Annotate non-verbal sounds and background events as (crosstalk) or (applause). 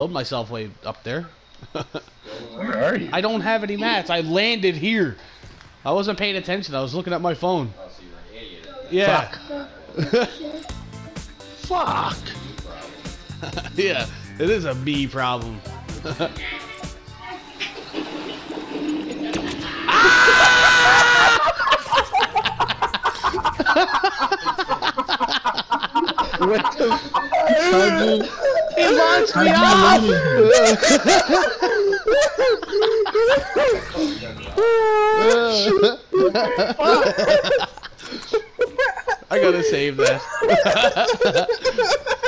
Load myself way up there. Where are you? I don't have any mats. I landed here. I wasn't paying attention. I was looking at my phone. Oh, so you're an idiot. Yeah. Fuck. (laughs) (laughs) yeah. It is a me problem. What the fuck? He (laughs) launched me off. do you leave? (laughs) I gotta save that. (laughs)